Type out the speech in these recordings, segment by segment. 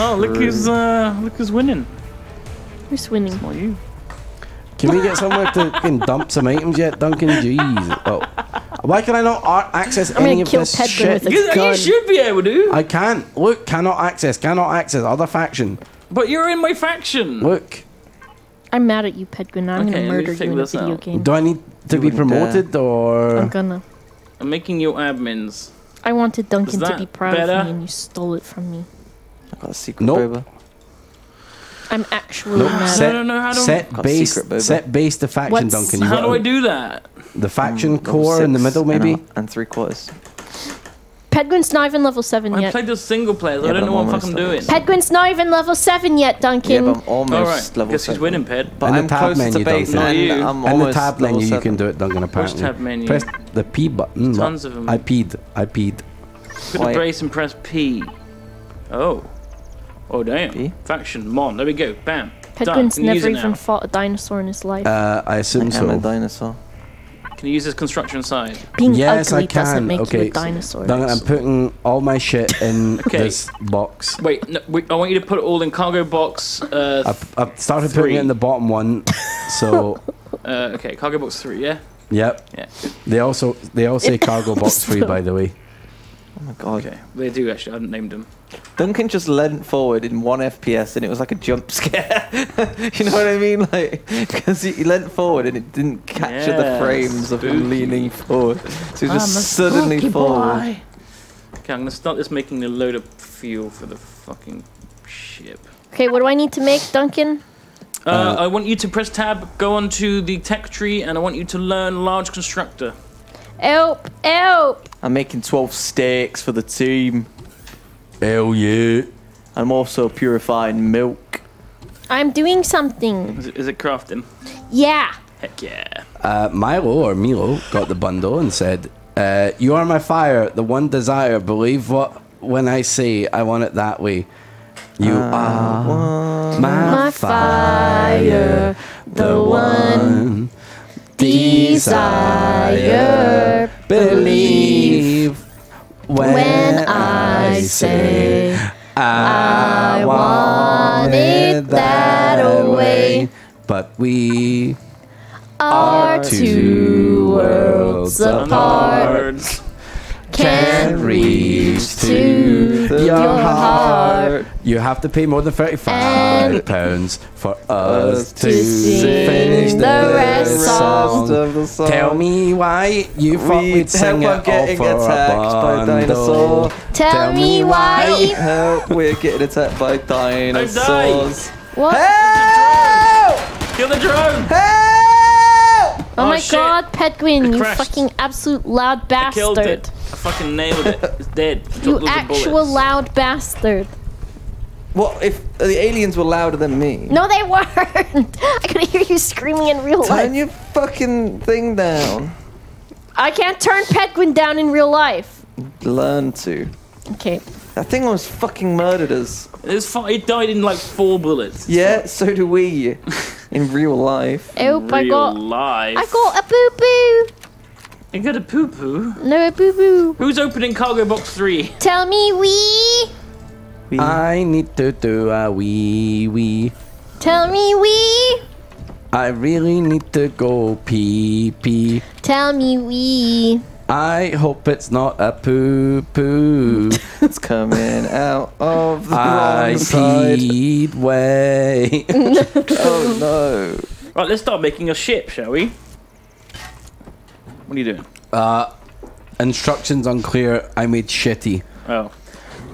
Oh, look who's uh, look who's winning. Who's winning? Not you. Can we get somewhere to fucking dump some items yet, Duncan? Jeez. Oh. Why can I not ar- access I'm gonna any of kill this Pedguin shit? with a You, you should be able to. I can't. Look, cannot access. Cannot access. Other faction. But you're in my faction. Look. I'm mad at you, Pedguin. I'm Okay, gonna murder you in a video out. game. Do I need to You be wouldn't promoted or? I'm gonna. I'm making you admins. I wanted Duncan to be proud better? of me, and you stole it from me. I got a secret Nope. boba. I'm actually Nope. mad. Set, no, no, how do- set Got base. Set base to faction, What's- Duncan. You How do I do that? the faction mm, Level core in the six middle, and a- maybe. And, three quarters. Pedguin's not even level seven I yet. played the single player. Yeah, I don't know what I'm I'm fucking doing. level Pedguin's not even level seven yet, Yeah, Duncan. but I'm almost All right. level Guess who's he's winning, Ped? But In the I'm tab close menu, to base Duncan. and Not you. I'm In the almost tab level menu, you can do it, Duncan. Apparently. tab menu? Press the P button. Tons of them. I peed. I peed. Put Why? the brace and press P. Oh. Oh damn. P? Faction. Mon. There we go. Bam. Done. Pedguin's Can you use never even now? fought a dinosaur in his life. Uh, I I assume am a dinosaur. Can you use this construction side? Being Yes, ugly I can. doesn't make okay. you a dinosaur. Duncan, I'm putting all my shit in Okay. this box. Wait, no, wait, I want you to put it all in cargo box. Uh, I've, I've started Three. putting it in the bottom one. So, uh, okay, cargo box three. Yeah. yep. Yeah. They also they all say cargo box three, by the way. Oh my god. Okay. They do actually. I haven't named them. Duncan just leant forward in one FPS and it was like a jump scare. you know what I mean? Like, because he, he leant forward and it didn't capture the Yeah, frames of him leaning forward. So he I'm just suddenly spooky forward. boy. Okay, I'm gonna start this making a load of fuel for the fucking ship. Okay, what do I need to make, Duncan? Uh, Uh, I want you to press tab, go onto the tech tree, and I want you to learn large constructor. Help! Help! I'm making 12 steaks for the team. Hell yeah. I'm also purifying milk. I'm doing something. Is it, is it crafting? Yeah. Heck yeah. Uh, Milo or Milo got the bundle and said, uh, "You are my fire, the one desire. Believe what when I say I want it that way. You are my, My fire, the one desire. Believe when, When I say I want it that way. But we Are two worlds apart. Cards. Can't reach to your your heart. heart. You have to pay more than thirty-five pounds for us to sing finish the the rest song. of the song. Tell me why you thought We we'd sing help it on all getting for attacked a by bundle. dinosaur. Tell, me why. Help, we're getting attacked by dinosaurs. What? Help! Kill the drone! Oh, Oh, my oh, shit. god, Pedguin, you fucking absolute loud I killed bastard. it. I fucking nailed it. It's dead. Dropped You actual bullets. loud bastard. What if the aliens were louder than me? No, they weren't. I could hear you screaming in real Turn life. Turn your fucking thing down. I can't turn Pedguin down in real life. Learn to. Okay. That thing almost fucking murdered us. It's fi- it died in like four bullets. Yeah, so do we. In real life. Oh, I Real got, life. I got a boo boo. You got a poo poo. No, a boo boo. Who's opening cargo box three? Tell me wee. We, I need to do a wee wee. Tell me wee. I really need to go pee pee. Tell me wee. I hope it's not a poo poo. it's coming out of the I wrong side. peed way. Oh no. Right, let's start making a ship, shall we? What are you doing? uh, instructions unclear. I made shitty. Oh.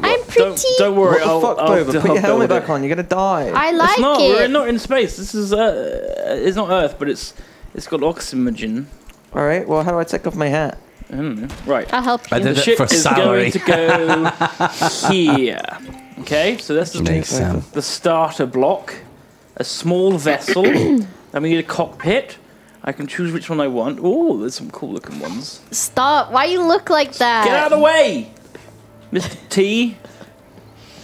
I'm Don't, pretty. don't worry. What the I'll, fuck, I'll, Boba? I'll Put your helmet back it. on. You're gonna die. I like It's not. it. We're not in space. This is uh, it's not Earth, but it's it's got oxygen. All right. Well, how do I take off my hat? I don't know. Right. I'll help I you. did the it ship for is salary. going to go here. Okay, so this is Nice, the, the starter block. A small vessel. then we need a cockpit. I can choose which one I want. Oh, there's some cool looking ones. Stop. Why you look like that? Get out of the way, Mr. T.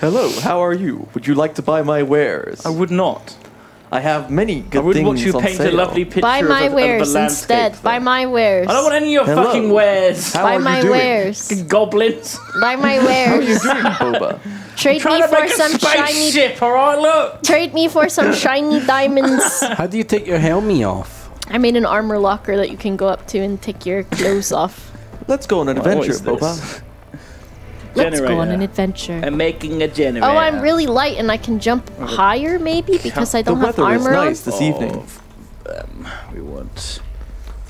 Hello. How are you? Would you like to buy my wares? I would not. I have many good I would things want you to on paint a lovely picture Buy of, my a, of wares the landscape. instead. Buy my wares. I don't want any of your Hello. fucking wares. How Buy are you my doing? wares. Goblins. Buy my wares. Boba. Trade Trying me to for make a some shiny. spaceship, alright, look. Trade me for some shiny diamonds. How do you take your helmet off? I made an armor locker that you can go up to and take your clothes off. Let's go on an What adventure, is Boba. This? Let's go on an adventure. I'm making a generator. Oh, I'm really light and I can jump higher maybe because I don't have armor. The weather is armor nice this evening. Um, we want.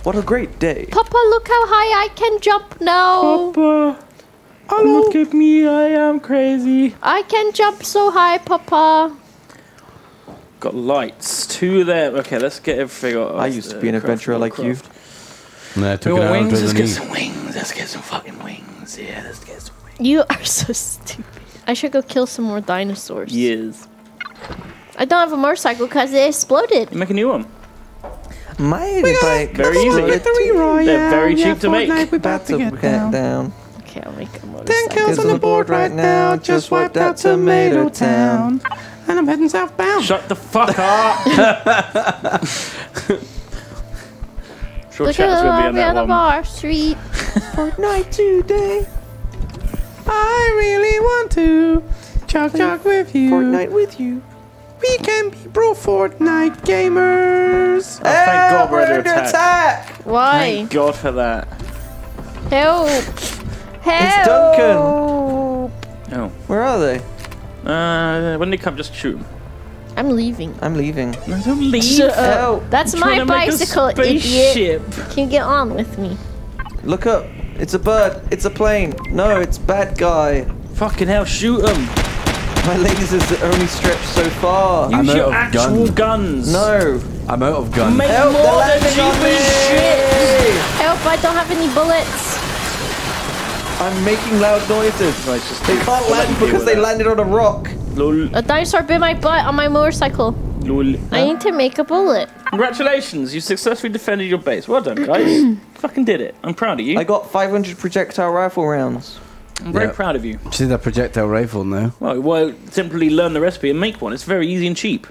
What a great day. Papa, look how high I can jump now. Papa, look at me, I am crazy. I can jump so high, Papa. Got lights, two there. Okay, let's get everything. Off I used to be an craft- adventurer like you. craft. No, I We took it out wings. Let's get some wings. Let's get some fucking wings. Yeah, let's get some wings. You are so stupid. I should go kill some more dinosaurs. Yes. I don't have a motorcycle because it exploded. You Make a new one. My bike. Very easy. exploded. They're very cheap to make. We're about to get down. Okay, I'll make a motorcycle. Ten motorcycle. kills on the board right now. Just wiped out Tomato Town. And I'm heading southbound. Shut the fuck up. sure, Look chat's at gonna be on the that on the one. bar street. Fortnite today. I really want to chug chug with you. Fortnite with you. We can be pro Fortnite gamers. Oh, thank God we're we're under under attack. attack. Why? Thank God for that. Help! Help! It's Duncan. Oh. Where are they? Uh, when they come, just shoot 'em. I'm leaving. I'm leaving. No, don't leave. Shut up. Help. That's I'm my trying to a bicycle, idiot. spaceship. Can you get on with me? Look up. It's a bird. It's a plane. No, it's bad guy. Fucking hell, shoot him. My lasers only stretch so far. I'm Use out your of actual gun. guns. No. I'm out of guns. Make Help, more than landing cheap on shit. Help! I don't have any bullets. I'm making loud noises. Right, just They can't land because they landed on a rock. Lol, A dinosaur bit my butt on my motorcycle. lol. I need to make a bullet. Congratulations, you successfully defended your base. Well done, guys. Fucking did it. I'm proud of you. I got 500 projectile rifle rounds. I'm very Yeah. proud of you. See that projectile rifle now? Well, well, simply learn the recipe and make one. It's very easy and cheap.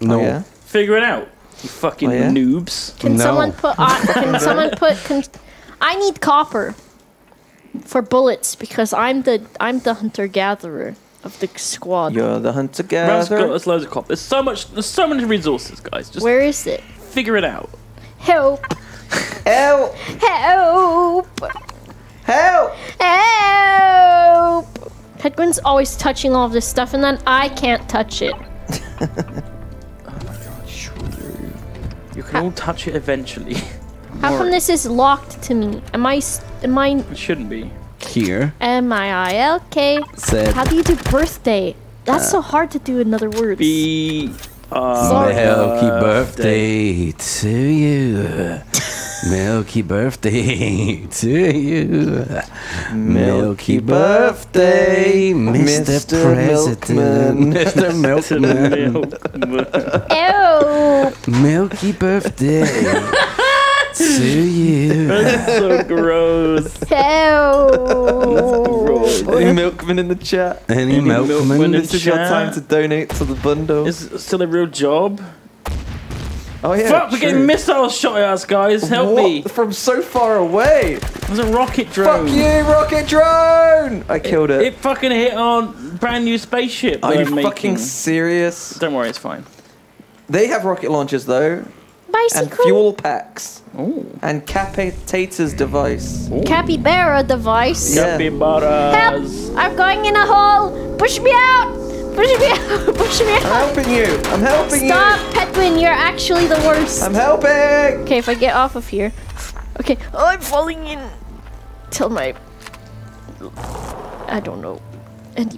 No. Oh, yeah? Figure it out. You fucking Oh, yeah? noobs. Can No. someone put on? Can someone put? Con- I need copper for bullets because I'm the I'm the hunter gatherer of the squad. You're the hunter Ravs got gatherer. us loads of cop. There's so much. There's so many resources, guys. Just Where is it? figure it out. Help! Help! Help! Help! Help! Pedguin's always touching all of this stuff, and then I can't touch it. Oh my gosh! You can all touch it eventually. How come this is locked to me? Am I? s- Am I? It shouldn't be. Here M I I L K? said How do you do birthday? That's so hard to do in other words. Be. Uh, Milky birthday to you. Milky birthday to you. Milky birthday, Mr. Mr. President. Mr. to the Milkman. Ew! Milky birthday to you. That's so gross. Ew! gross. Any milkman in the chat? Any Any milkman? milkman in This is your chat? time to donate to the bundle. Is it still a real job? oh yeah. Fuck, we're getting missiles shot at us, guys. Help What? me. From so far away. There's a rocket drone. Fuck you, rocket drone! I killed it. It fucking hit our brand new spaceship. Are you I'm fucking serious? Don't worry, it's fine. They have rocket launchers though, and fuel packs, Oh. and Capitator's device. Capybara device. Yeah. Capybaras. Help! I'm going in a hole! Push me out! Push me out! Push me out. I'm helping you. I'm helping Stop, you. Stop, Pedguin! You're actually the worst. I'm helping. Okay, if I get off of here. Okay. Oh, I'm falling in. Till my. I don't know.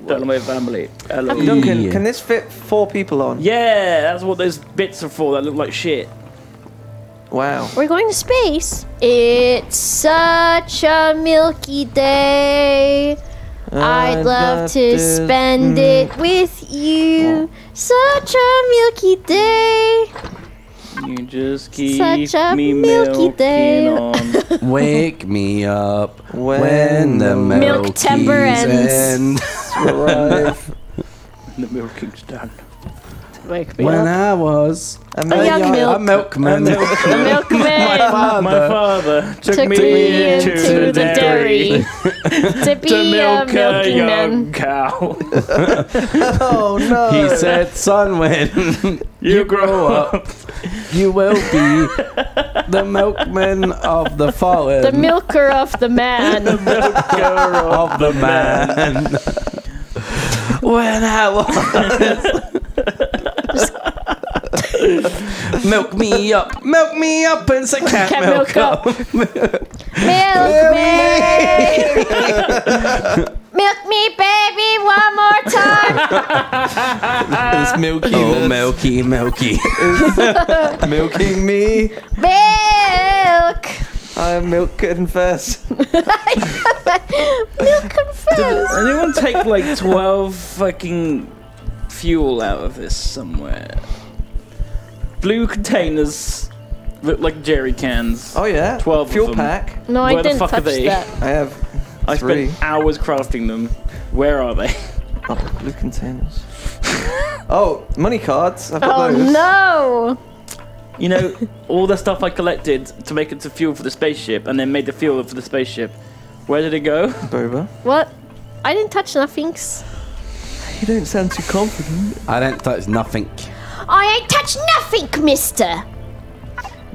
Tell my family. Hello. Duncan, Yeah. can this fit four people on? Yeah, that's what those bits are for that look like shit. Wow. We're going to space. It's such a milky day. I'd love to spend it with you. Such a milky day. You just keep Such a me milky day. on. Wake me up When when, the the milk Milk-temper ends. end. The milking's done. Wake me When up. I was A A young milk. a milkman. The milkman father My father took, took me, me into, into the, dairy, to be to a milk a milking young cow. Oh no! He said, "Son, when You grow up, you will be the milkman of the fallen, The milker of the man. the milker of the man." when I was milk me up, milk me up, and say cat, Cat milk, milk up. Milk me! Milk me, baby, one more time! It's milky. Oh, milky, milky. milking me. Milk! I'm milk confess. Milk confess! anyone take like 12 fucking fuel out of this somewhere? Blue containers look like jerry cans. Oh yeah. 12 of fuel them. pack. No, I Where the didn't fuck are touch they? that. I have I three. spent hours crafting them. Where are they? Oh, blue containers. oh, money cards. I've got Oh those. no! You know, all the stuff I collected to make it to fuel for the spaceship and then made the fuel for the spaceship. Where did it go? Boba. What? I didn't touch nothings. You don't sound too confident. I didn't touch nothing. I ain't touched nothing, mister!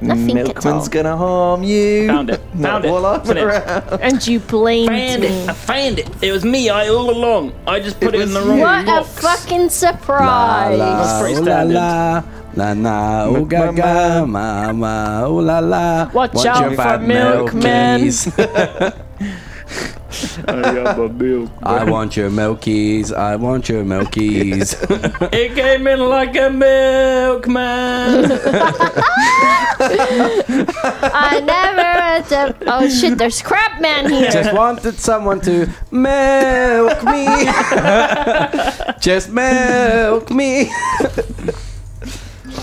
Nothing at Milkman's all. gonna harm you. Found it. Not Found it. while I'm it. And you blamed Found me. it. I found it. It was me. I all along. I just put It it, in the wrong What a fucking surprise! la, pretty ooh la standard. la, la la, ooh Milk ga ga, mama. mama, ooh la la. Watch Want out your for bad milkmen. milkies. I got my milk. I want your milkies. I want your milkies. It came in like a milkman. I never attempt. Oh shit! There's crab man here. Just wanted someone to milk me. Just milk me.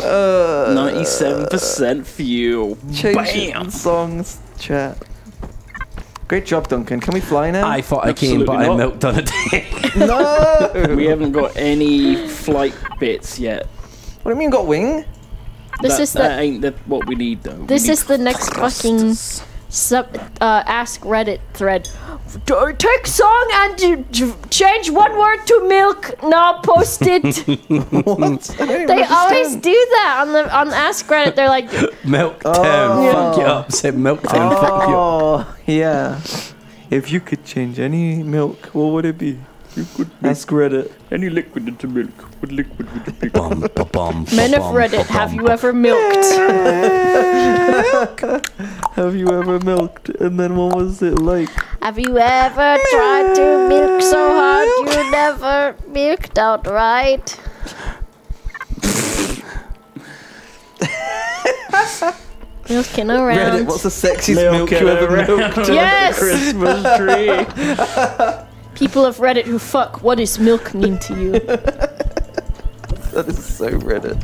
Uh, Ninety-seven percent fuel. change Bam. songs, chat. Great job, Duncan. Can we fly now? I thought I came, but Absolutely I not. milked on a day. no. We haven't got any flight bits yet. What do you mean got wing? This that, is that the. ain't the, what we need though. We This need is the next fucking thrusters. Sub. Uh, ask Reddit thread. Take song and d- d- change one word to milk. Now post it. What? I don't even they always do that on the on Ask Reddit. They're like, milk town, Oh. fuck you up. Said milk town, fuck you up. Oh, yeah. If you could change any milk, what would it be? You could Ask Reddit. any liquid into milk. What liquid would it be? Bum, ba, bum, men ba, of Reddit, ba, have you ever milked? Have you ever milked? And then what was it like? Have you ever tried to milk so hard you never milked outright? Milking Reddit, around. what's the sexiest milk, Milking you ever around. milked? Yes! Christmas tree. People of Reddit who fuck, what does milk mean to you? That is so Reddit.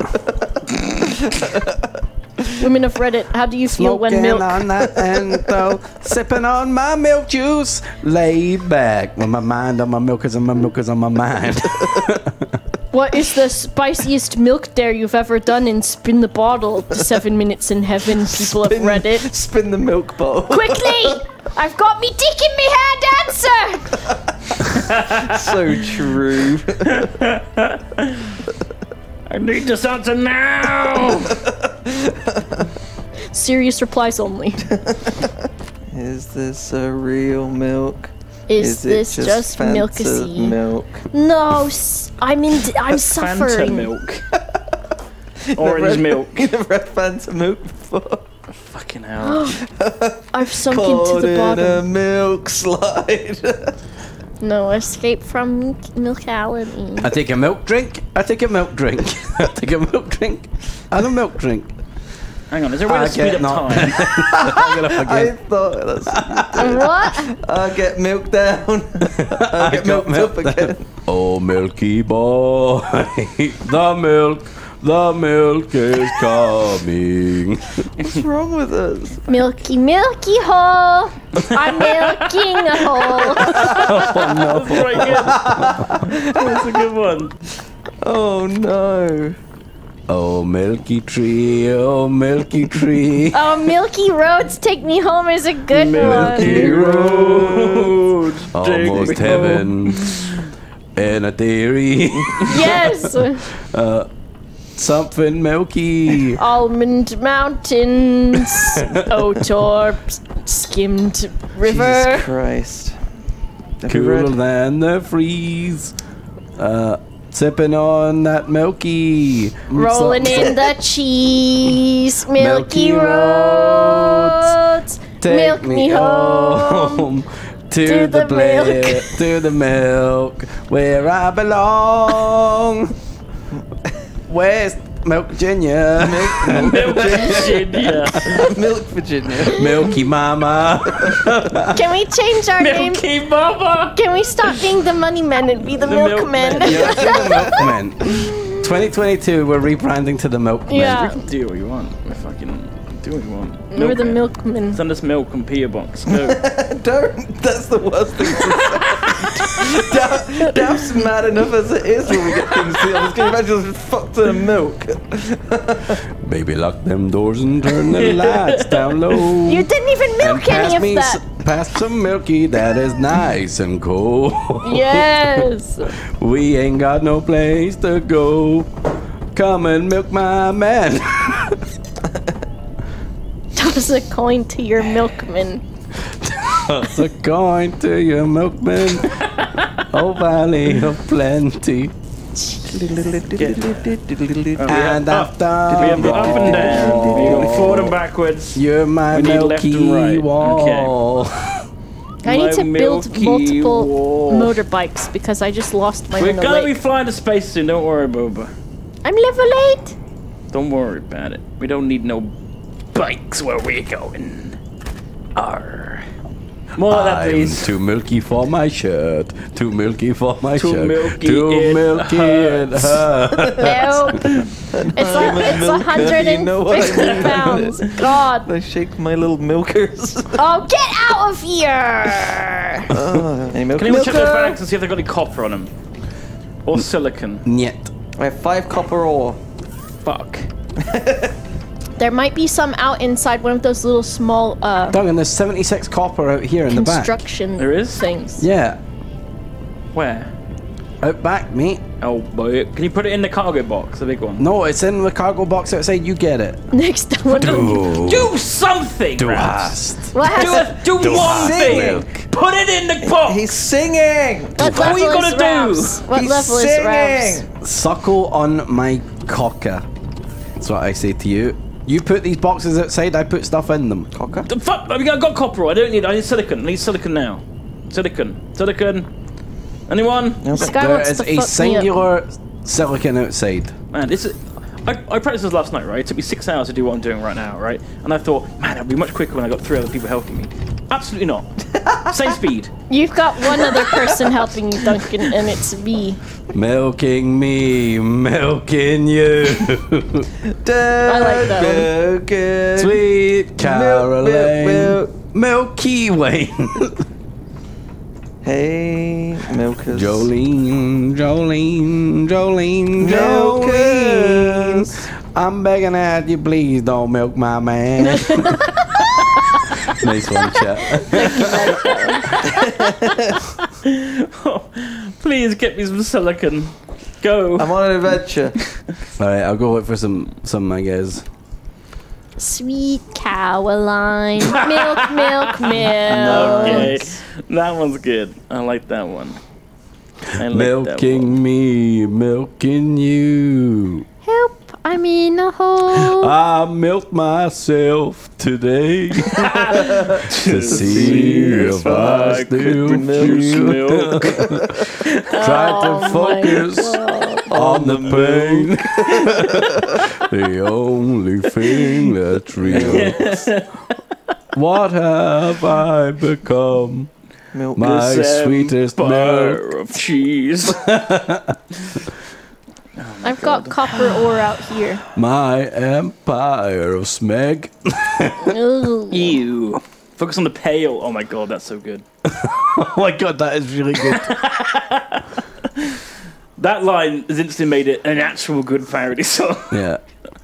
Women of Reddit, how do you feel when Smoking milk? on that endo, sipping on my milk juice, laid back with my mind on my milk milkers and my milkers on my mind. What is the spiciest milk dare you've ever done in Spin the Bottle? Seven Minutes in Heaven, people of Spin- Reddit. Spin the milk bottle. Quickly! I've got me dick in me hand answer! so true. I need this answer now. Serious replies only. Is this a real milk? Is, it this just, Fanta milkacy? milk? No, s- I'm in. I'm Fanta suffering. milk. Orange milk. You never had Fanta milk before? Fucking hell. I've sunk into Caught the in a bottom. milk slide. No escape from milkality. I take a milk drink. I take a milk drink. I take a milk drink. And a milk drink. Hang on, is there a way I to speed get up not- time? I'm gonna forget. I thought that's. what? I get milk down. I get got milked up down. again. Oh, milky boy, the milk, the milk is coming. What's wrong with us? Milky, milky hole. I'm milking a hole. That's very good. That's a good one. Oh no. Oh, Milky Tree, oh, Milky Tree. Oh, Milky Roads Take Me Home is a good one. Milky one. Road, Take almost me heaven. In a theory, Yes. Uh, something milky. Almond Mountains. Otorp. Skimmed River. Jesus Christ. Have Cooler read? than the freeze. Uh, sipping on that milky. Rolling Something- in the cheese. Milky Milky, roads. Take Milk me home. to, to the, the bla- milk. to the milk where I belong. West Milk Virginia, Milk Virginia. Milk Virginia. Milky Mama. Can we change our name? Milky Mama. Can we stop being the money men and be the, The milkmen? milkmen, Yeah, to the Milkmen. 2022, we're rebranding to the Milkmen. Yeah. We can do what you want. We fucking do what you want. We're the Milkman. milkmen. Send us milk and P.O. box. Go. Don't. That's the worst thing to say. Dav- Dav's mad enough as it is when we get things sealed. Can you imagine just fucked in a milk? Baby, lock them doors and turn the lights down low. You didn't even milk pass any of me that. s- pass some milky that is nice and cold. Yes. We ain't got no place to go. Come and milk my man. Toss a coin to your milkman. Toss a coin to your milkman. Oh, valley of plenty. And up. after We have the up and down. We all, go forward and backwards. You're my We need left milky and right. wall. I need to build multiple wall. motorbikes because I just lost my. We're gonna be flying to space soon. Don't worry, Boba. I'm level 8. Don't worry about it. We don't need no bikes where we're going. Arr. More of that, I'm please. too milky for my shirt. Too milky for my Too shirt. milky, too it milky it hurts. hurts. Nope. it's a, it's 150 you know what I mean. pounds. God. I shake my little milkers. Oh, get out of here. Any milk? Can anyone check their Milker? bags and see if they've got any copper on them? Or silicon? Yet. I have five copper ore. Fuck. There might be some out inside one of those little small uh, Duncan, there's 76 copper out here in the back. construction There is? things. Yeah, Where? out back, mate. Oh boy. Can you put it in the cargo box, the big one? No, it's in the cargo box outside. You get it. Next to one Do, Do something! do Rats. hast. What, Do, a, do, Do one hast thing! milk. Put it in the box! He's singing. what What are you gonna do? Ravs? What He's level is Ravs? singing. Suckle on my cocker. That's what I say to you. You put these boxes outside. I put stuff in them. Cocker. The fuck? I mean, I got copper. I don't need. I need silicon. I need silicon now. Silicon. Silicon. Anyone? This guy There wants is to a fuck me singular silicon outside. Man, this is. I, I practiced this last night, right? It took me six hours to do what I'm doing right now, right? And I thought, man, it'd be much quicker when I got three other people helping me. Absolutely not. Same speed. You've got one other person helping you, Duncan, and it's me. Milking me, milking you. I like that one. Sweet Caroline. milk, Milky Way. Hey, milkers. Jolene, Jolene, Jolene, Milkers. Jolene. I'm begging at you, please don't milk my man. nice one, chat. Please get me some silicon. Go. I'm on an adventure. All right, I'll go look for some, some, I guess. Sweet Caroline. Milk, milk, milk. Okay. That one's good. I like that one. I like that one. Milking me, milking you. Help, I'm in a hole. I milked myself today to see if I still feel. milk. Try to oh focus on the pain. the only thing that's real. What have I become? Milk. My sweetest milk. bar of cheese. Oh I've got copper ore out here. My empire of smeg. Ooh. Ew. Focus on the pale. Oh my god, that's so good. Oh my god, that is really good. That line has instantly made it an actual good parody song. Yeah.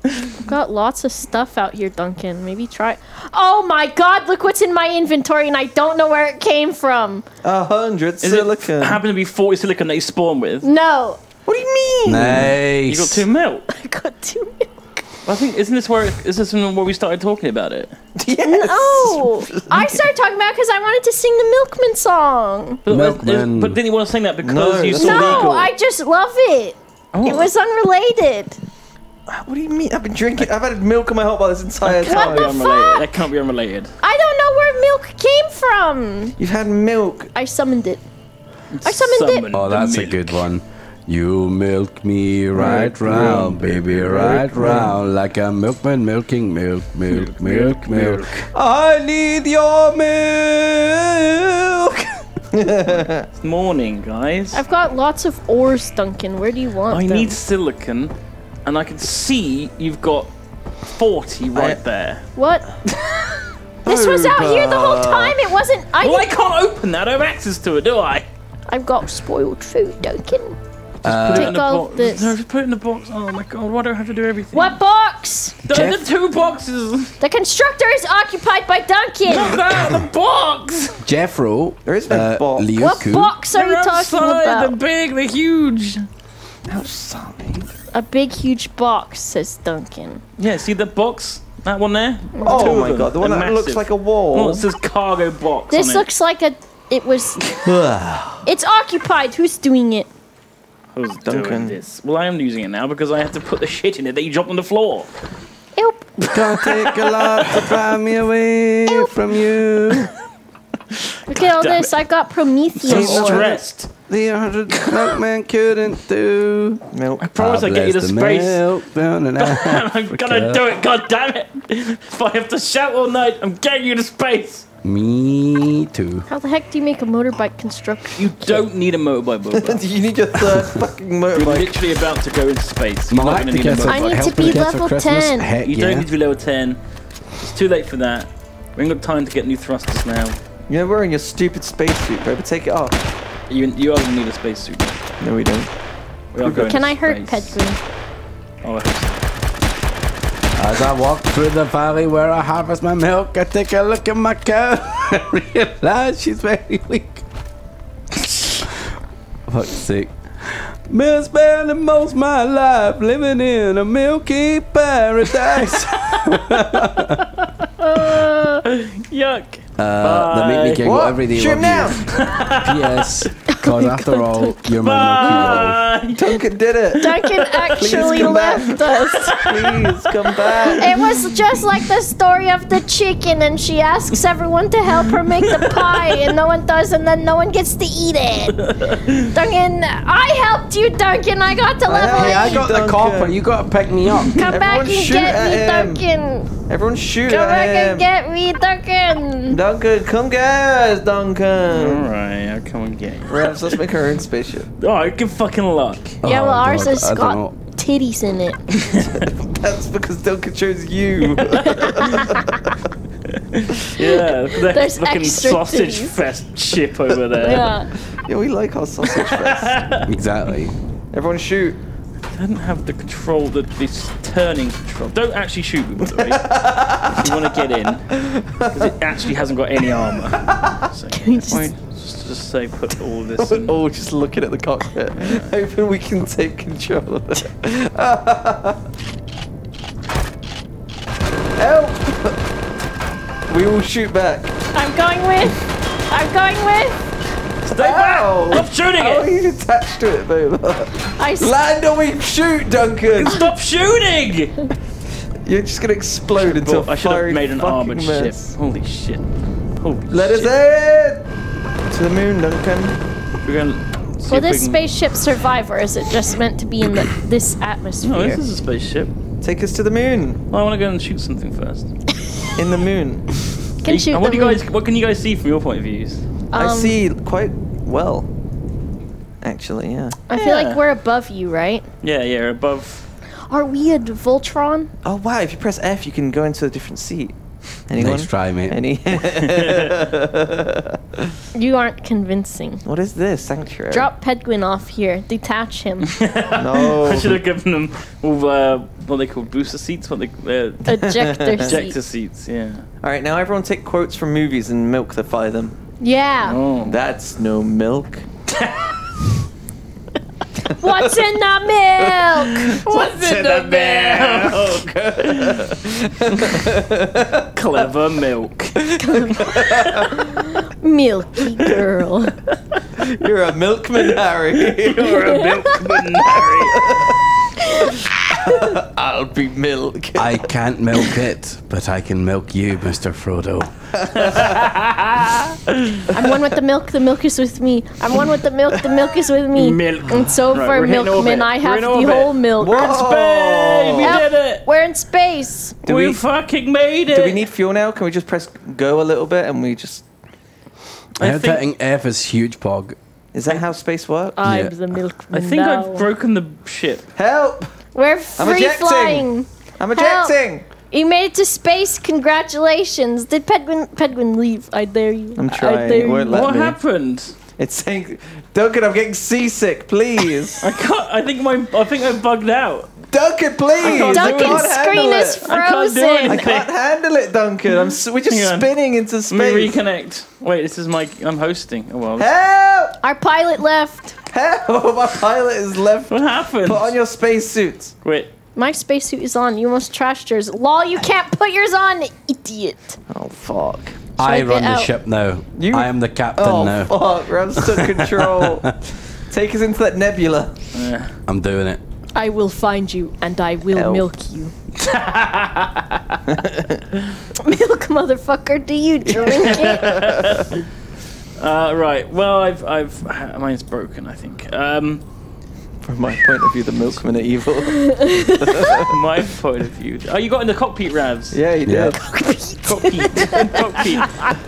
I've got lots of stuff out here, Duncan. Maybe try. Oh my God! Look what's in my inventory, and I don't know where it came from. A hundred Is silicon. it happen to be 40 silicon that you spawn with? No, what do you mean? Nice. You got two mil. I got two. milk. I think isn't this where is this where we started talking about it? Yes. Oh, I started talking about because I wanted to sing the Milkman song. But, Milkman. but didn't you want to sing that because No, you that's saw No, Eagle? I just love it. Oh. It was unrelated. What do you mean? I've been drinking. I've had milk in my hot bar this entire That What can't be the unrelated. fuck? That can't be unrelated. I don't know where milk came from. You've had milk. I summoned it. I summoned it. Oh, that's a good one. You milk me right Right round, round, baby, right right round, like a milkman milking milk, milk, milk, milk. milk. I need your milk. It's morning, guys. I've got lots of ores, Duncan. Where do you want I them? need silicon, and I can see you've got 40 right I- there. What? this was out here the whole time. It wasn't. I. Well, I can't open that. I have access to it, do I? I've got spoiled food, Duncan. Uh, Put it Take in the box. this. No, just put it in the box. Oh my god, why do I have to do everything? What box? The, Jeff? the two boxes. The constructor is occupied by Duncan. That, the box. Jeffro, There is no uh, box. What Liuku, box are you They're talking outside. about? They're big. They're huge. Outside. A big, huge box, says Duncan. Yeah, see the box? That one there? Two Oh of my god, the one They're that looks like a One wall. that says cargo box. This on looks like a. It was. it's occupied. Who's doing it? It. Who's Duncan. doing this? Well, I am using it now because I have to put the shit in it that you dropped on the floor. Help. Gonna take a lot to drive me away from you. Look at all damn this. I got Prometheus. So So stressed. The hundred milkman couldn't do. milk. I promise I'll get you to the space. milk down in I'm gonna do it, god damn it! If I have to shout all night, I'm getting you to space! Me too. How the heck do you make a motorbike constructor? You don't need a motorbike, Boba. you need your third fucking motorbike. You're literally about to go into space. You're not gonna need a motorbike. I need to be level Christmas? 10. Heck You yeah. don't need to be level 10. It's too late for that. We ain't got time to get new thrusters now. You're wearing your stupid spacesuit, bro. But take it off. You, you are gonna need a spacesuit. No, we don't. We are going Can I hurt space. Oh, I hope so. As I walk through the valley where I harvest my milk, I take a look at my cow and realize she's very weak. Fuck's sake. Been spending most my life living in a milky paradise. Yuck! Uh, that make me giggle What? every day. Shoot him love. P.S. Cause after all, you're my milky Bye! Duncan did it. Duncan actually come back. left us. Please come back. It was just like the story of the chicken, and she asks everyone to help her make the pie, and no one does, and then no one gets to eat it. Duncan, I helped you, Duncan. I got to level Hey, I eight. got the Duncan. copper. You gotta pick me up. Come back Everyone and get me, him. Duncan. Everyone shoot Come at back him. and get me, Duncan. Duncan, come get us, Duncan. Alright, I'll come and get you. Ravs, let's make our own spaceship. Oh, good fucking luck. Yeah, oh, well, Oh, ours God, has I don't got titties in it. That's because Duncan chose you. Yeah, the There's fucking extra sausage titties. fest chip over there. Yeah. yeah, we like our sausage fest. Exactly. Everyone shoot. I don't have the control, the, this turning control. Don't actually shoot me, by the way. if you want to get in, because it actually hasn't got any armor. So, just- fine, just, just say put all this in. We're all just looking at the cockpit, hoping we can take control of it. Help! We will shoot back. I'm going with. I'm going with. Stay back! Ow! Stop shooting How are it! you attached to it, babe? I s- Land or we shoot, Duncan! Stop shooting! You're just gonna explode into Well, a I should have made an armored mess. ship. Holy shit. Holy Let shit. us in! To the moon, Duncan. We're gonna see Will if we this can- spaceship survive, or is it just meant to be in the, this atmosphere? No, this is a spaceship. Take us to the moon. Well, I want to go and shoot something first. In the moon. Can shoot And what the do you moon. guys? What can you guys see from your point of views? I Um, see quite well. Actually, yeah. I feel like we're above you, right? Yeah, yeah, above. Are we a Voltron? Oh wow, if you press F you can go into a different seat. Anyone? Nice try, mate. Any? You aren't convincing. what is this? Sanctuary. Drop Pedguin off here. Detach him. No. I should have given them all uh, what they call booster seats, what they uh, Ejector seats. ejector seats. Yeah. All right, now everyone take quotes from movies and milkify them. Yeah. Oh. That's no milk. What's in the milk? What's in the milk? Clever milk. Milky girl. You're a milkman, Harry. You're a milkman, Harry. I'll be milk. I can't milk it, but I can milk you, Mr. Frodo. I'm one with the milk. The milk is with me. I'm one with the milk. The milk is with me. Milk. And so Right, for we're hitting milkmen, orbit. I We're have in the whole milk. Whoa. Space! We Help. did it! We're in space. Do we, we- fucking made it! Do we need fuel now? Can we just press go a little bit and we just? I I think- hitting F is huge pog. Is that how space works? I'm Yeah. the milkman. I think now. I've broken the ship. Help! We're I'm free ejecting. flying. I'm Help. ejecting. You made it to space. Congratulations. Did Pedguin Pedguin leave? I dare you. I'm I trying. dare It won't you. let what me. happened? It's saying, Duncan, I'm getting seasick. Please, I can't. I think my. I think I bugged out. Duncan, please. can't do I it. Duncan's screen is it. I can't do frozen. I can't handle it, Duncan. I'm s we're just spinning into Let me space. reconnect. Wait, this is my. I'm hosting. Oh well. Help! Our pilot left. Help! My pilot is left. What happened? Put on your spacesuit. Wait. My spacesuit is on. You almost trashed yours. Lol, you can't put yours on, idiot. Oh fuck. I I run the out? ship now. You- I am the captain Oh now. fuck. Ravs took control. Take us into that nebula. Uh, I'm doing it. I will find you and I will Help. milk you. milk, motherfucker. Do you drink it? uh, right. Well, I've. I've. Mine's broken. I think. Um, From my point of view, the milkmen are evil. my point of view. Oh, you got in the cockpit, Ravs. yeah, you Yeah. did. Cockpit. cockpit.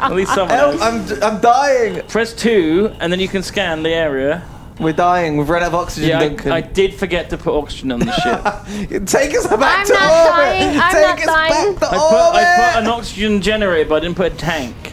At least someone Help! I'm, I'm dying. Press two, and then you can scan the area. We're dying. We've run out of oxygen, Yeah, Duncan. I, I did forget to put oxygen on the ship. Take us back I'm to not orbit. dying, I'm Take not us dying. back to I put, I put an oxygen generator, but I didn't put a tank.